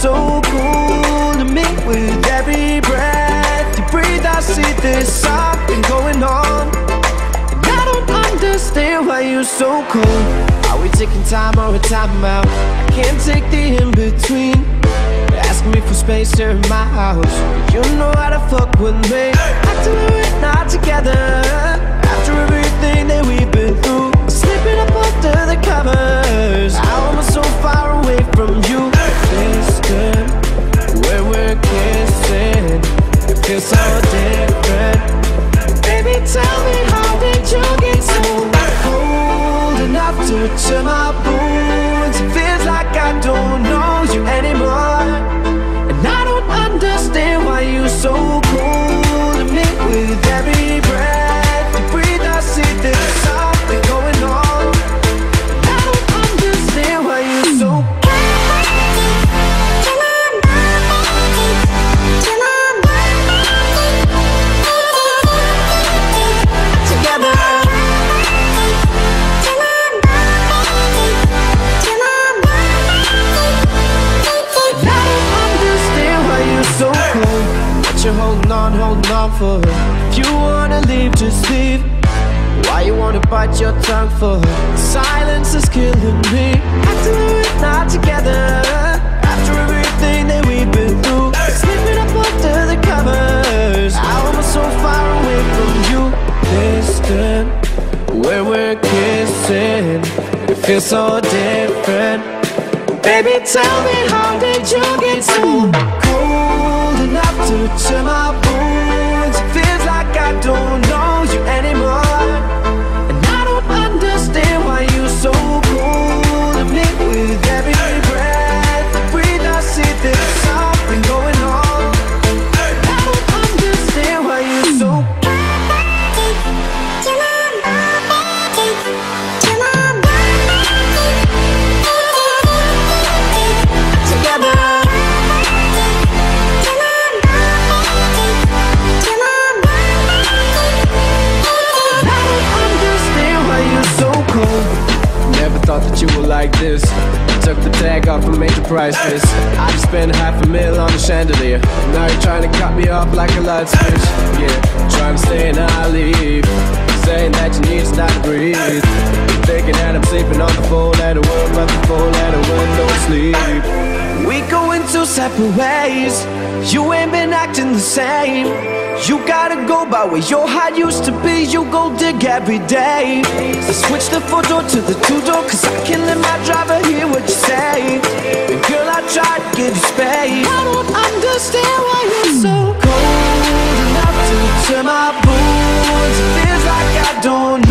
so cool to me with every breath you breathe. I see there's something going on. And I don't understand why you're so cool. Are we taking time or a time out? I can't take the in between. Asking me for space here in my house. You know how to fuck with me. After we're not together. After everything that we've been through. Slipping up under the covers. How am I so far away from you? So for? her If you wanna leave, just leave. Why you wanna bite your tongue for? Her Silence is killing me. After we're not together, after everything that we've been through, sleeping up under the covers. How am I so far away from you? Distant, where we're kissing, it feels so different. Baby, tell me how did you get so cold enough to turn my off and made the priceless. I just spent half a mil on the chandelier. Now you're trying to cut me off like a light switch. Yeah, trying to stay and I leave. Saying that you need to stop to breathe. Thinking that I'm sleeping on the full letter word, but the full letter word don't sleep. We going two separate ways. You ain't been acting the same. You gotta go by where your heart used to be. You go dig every day. So switch the four door to the two door, cause I can't let my driver hear what you say. And girl, I tried to give you space. I don't understand why you're so cold enough to chill my boots. It feels like I don't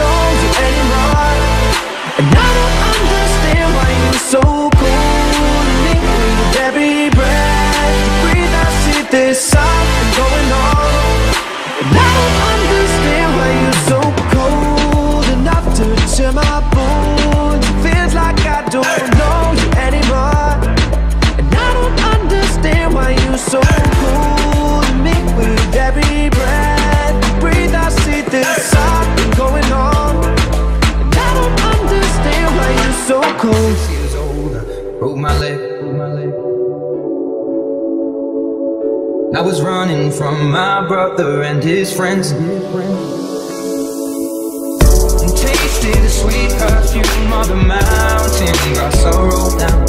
I was running from my brother and his friends. And tasted the sweet perfume of the mountain grass I rolled down.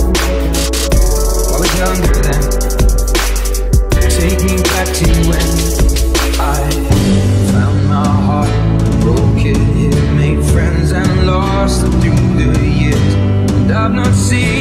I was younger then. Take me back to when I found my heart, broke it here, made friends and lost through the years. And I've not seen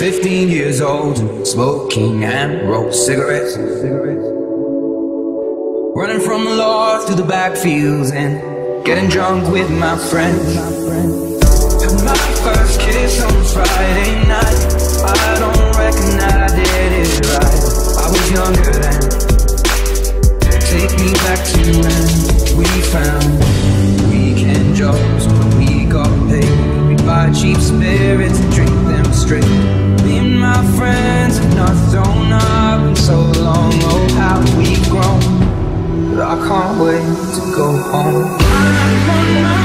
15 years old smoking and rolled cigarettes. Running from the law through the backfields and getting drunk with my friends. My first kiss on Friday night. I don't reckon I did it right. Go home.